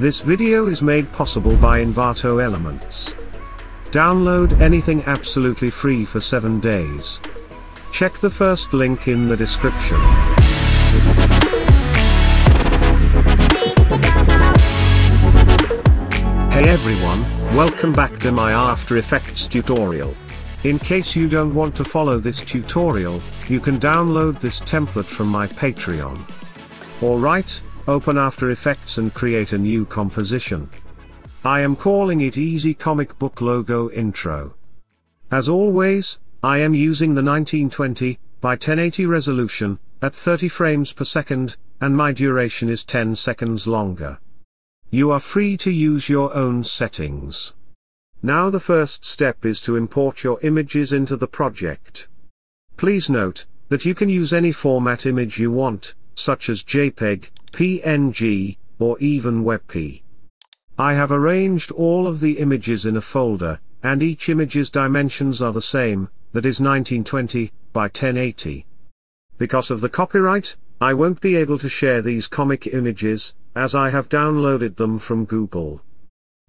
This video is made possible by Envato Elements. Download anything absolutely free for 7 days. Check the first link in the description. Hey everyone, welcome back to my After Effects tutorial. In case you don't want to follow this tutorial, you can download this template from my Patreon. Alright, open After Effects and create a new composition. I am calling it Easy Comic Book Logo Intro. As always, I am using the 1920 by 1080 resolution, at 30 frames per second, and my duration is 10 seconds longer. You are free to use your own settings. Now the first step is to import your images into the project. Please note, that you can use any format image you want, such as JPEG, PNG, or even WebP. I have arranged all of the images in a folder, and each image's dimensions are the same, that is 1920 by 1080. Because of the copyright, I won't be able to share these comic images, as I have downloaded them from Google.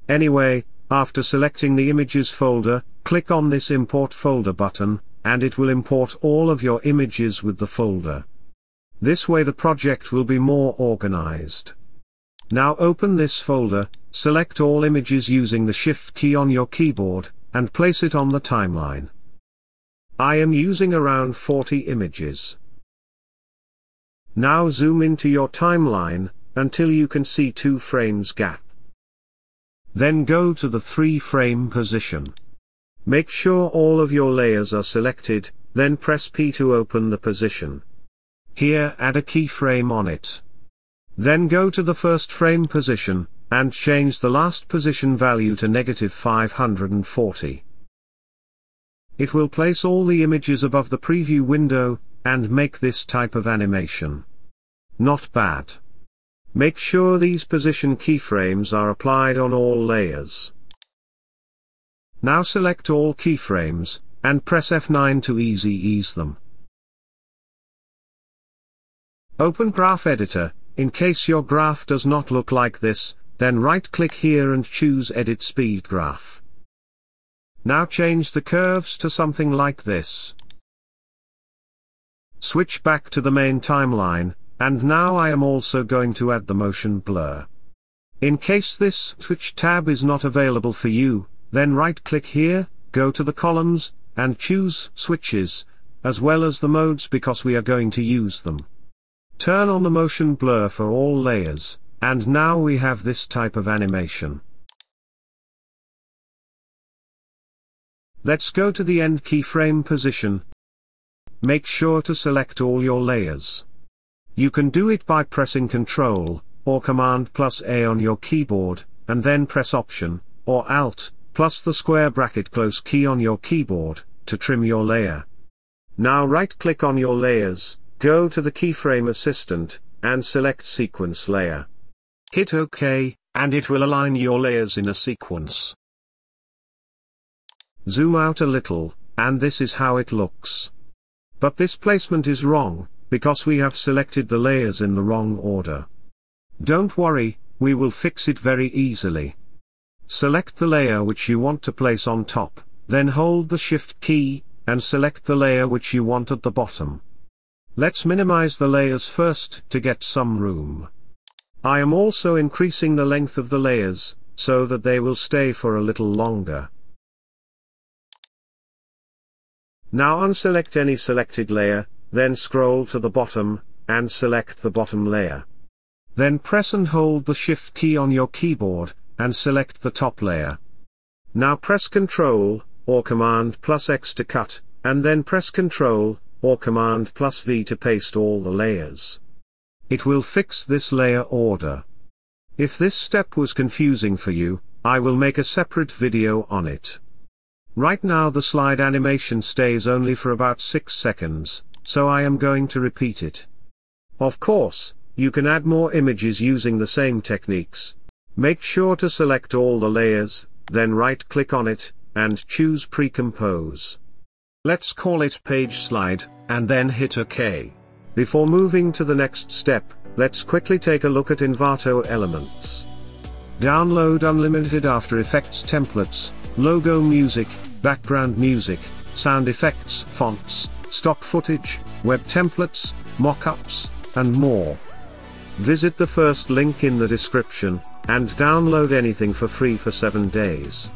Anyway, after selecting the images folder, click on this import folder button, and it will import all of your images with the folder. This way the project will be more organized. Now open this folder, select all images using the shift key on your keyboard, and place it on the timeline. I am using around 40 images. Now zoom into your timeline, until you can see two frames gap. Then go to the 3 frame position. Make sure all of your layers are selected, then press P to open the position. Here add a keyframe on it. Then go to the first frame position, and change the last position value to negative 540. It will place all the images above the preview window, and make this type of animation. Not bad. Make sure these position keyframes are applied on all layers. Now select all keyframes, and press F9 to easy ease them. Open Graph Editor, in case your graph does not look like this, then right click here and choose Edit Speed Graph. Now change the curves to something like this. Switch back to the main timeline, and now I am also going to add the motion blur. In case this switch tab is not available for you, then right click here, go to the columns, and choose switches, as well as the modes because we are going to use them. Turn on the motion blur for all layers, and now we have this type of animation. Let's go to the end keyframe position. Make sure to select all your layers. You can do it by pressing Ctrl, or Command plus A on your keyboard, and then press Option, or Alt, plus the square bracket close key on your keyboard, to trim your layer. Now right click on your layers, go to the keyframe assistant, and select Sequence Layer. Hit OK, and it will align your layers in a sequence. Zoom out a little, and this is how it looks. But this placement is wrong, because we have selected the layers in the wrong order. Don't worry, we will fix it very easily. Select the layer which you want to place on top, then hold the Shift key, and select the layer which you want at the bottom. Let's minimize the layers first to get some room. I am also increasing the length of the layers, so that they will stay for a little longer. Now unselect any selected layer, then scroll to the bottom, and select the bottom layer. Then press and hold the Shift key on your keyboard, and select the top layer. Now press Ctrl, or Command plus X to cut, and then press Ctrl, or Command plus V to paste all the layers. It will fix this layer order. If this step was confusing for you, I will make a separate video on it. Right now the slide animation stays only for about 6 seconds, so I am going to repeat it. Of course, you can add more images using the same techniques. Make sure to select all the layers, then right click on it, and choose Pre-Compose. Let's call it Page Slide, and then hit OK. Before moving to the next step, let's quickly take a look at Envato Elements. Download unlimited After Effects templates, logo music, background music, sound effects, fonts, stock footage, web templates, mockups, and more. Visit the first link in the description, and download anything for free for 7 days.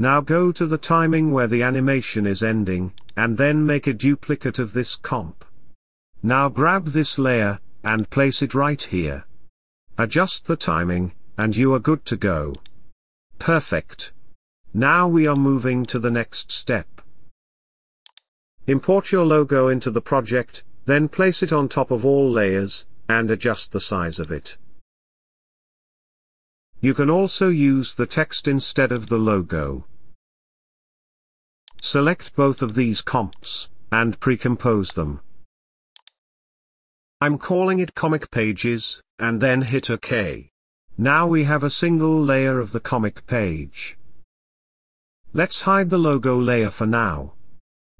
Now go to the timing where the animation is ending, and then make a duplicate of this comp. Now grab this layer, and place it right here. Adjust the timing, and you are good to go. Perfect. Now we are moving to the next step. Import your logo into the project, then place it on top of all layers, and adjust the size of it. You can also use the text instead of the logo. Select both of these comps, and pre-compose them. I'm calling it comic pages, and then hit OK. Now we have a single layer of the comic page. Let's hide the logo layer for now.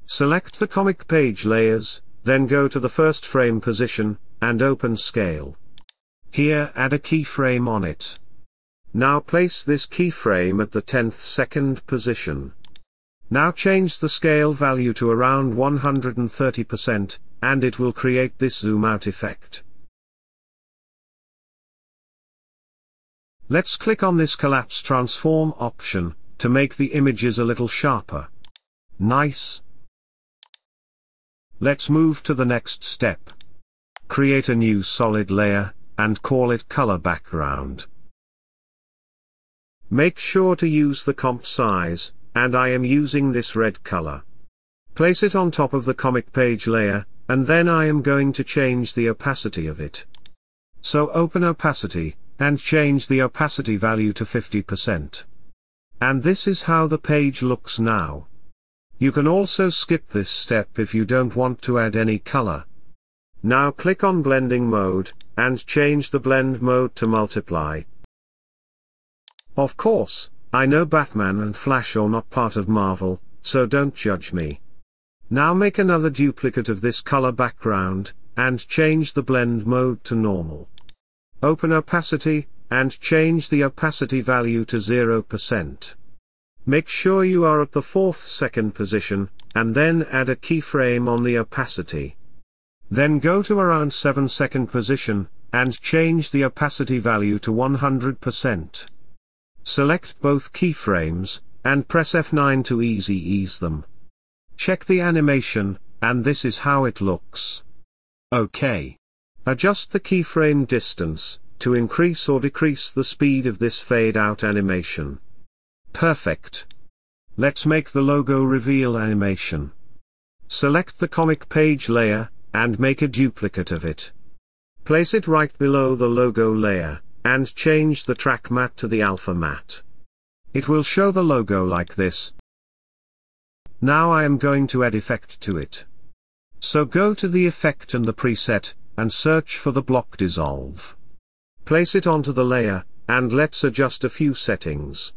Select the comic page layers, then go to the first frame position, and open scale. Here add a keyframe on it. Now place this keyframe at the 10th second position. Now change the scale value to around 130%, and it will create this zoom out effect. Let's click on this collapse transform option, to make the images a little sharper. Nice. Let's move to the next step. Create a new solid layer, and call it color background. Make sure to use the comp size, and I am using this red color. Place it on top of the comic page layer, and then I am going to change the opacity of it. So open opacity, and change the opacity value to 50%. And this is how the page looks now. You can also skip this step if you don't want to add any color. Now click on blending mode, and change the blend mode to multiply. Of course, I know Batman and Flash are not part of Marvel, so don't judge me. Now make another duplicate of this color background, and change the blend mode to normal. Open opacity, and change the opacity value to 0%. Make sure you are at the fourth second position, and then add a keyframe on the opacity. Then go to around 7 second position, and change the opacity value to 100%. Select both keyframes, and press F9 to easy ease them. Check the animation, and this is how it looks. OK. Adjust the keyframe distance, to increase or decrease the speed of this fade out animation. Perfect. Let's make the logo reveal animation. Select the comic page layer, and make a duplicate of it. Place it right below the logo layer, and change the track matte to the alpha matte. It will show the logo like this. Now I am going to add effect to it. So go to the effect and the preset, and search for the block dissolve. Place it onto the layer, and let's adjust a few settings.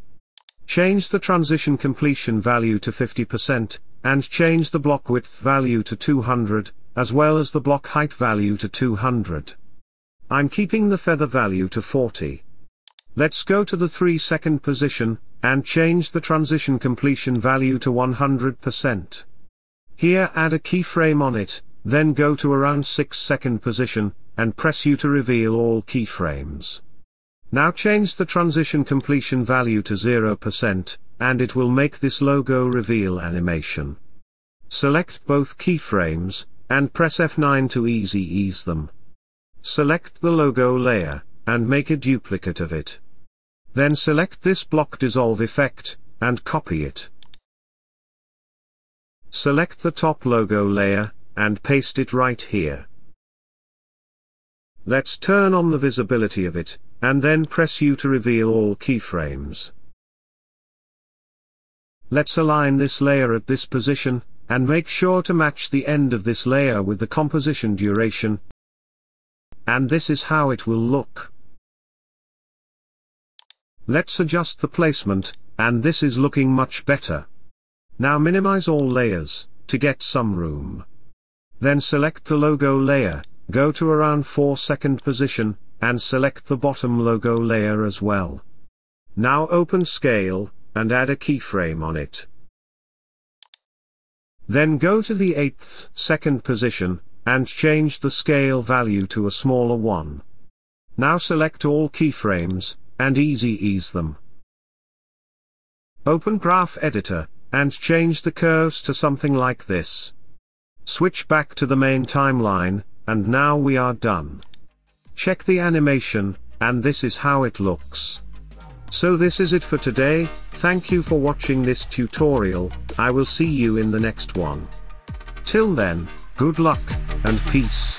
Change the transition completion value to 50%, and change the block width value to 200, as well as the block height value to 200. I'm keeping the feather value to 40. Let's go to the 3 second position, and change the transition completion value to 100%. Here add a keyframe on it, then go to around 6 second position, and press U to reveal all keyframes. Now change the transition completion value to 0%, and it will make this logo reveal animation. Select both keyframes, and press F9 to easy ease them. Select the logo layer, and make a duplicate of it. Then select this block dissolve effect, and copy it. Select the top logo layer, and paste it right here. Let's turn on the visibility of it, and then press U to reveal all keyframes. Let's align this layer at this position, and make sure to match the end of this layer with the composition duration, and this is how it will look. Let's adjust the placement, and this is looking much better. Now minimize all layers, to get some room. Then select the logo layer, go to around 4 second position, and select the bottom logo layer as well. Now open Scale, and add a keyframe on it. Then go to the 8th second position, and change the scale value to a smaller one. Now select all keyframes, and easy ease them. Open Graph Editor, and change the curves to something like this. Switch back to the main timeline, and now we are done. Check the animation, and this is how it looks. So this is it for today, thank you for watching this tutorial, I will see you in the next one. Till then, good luck, and peace.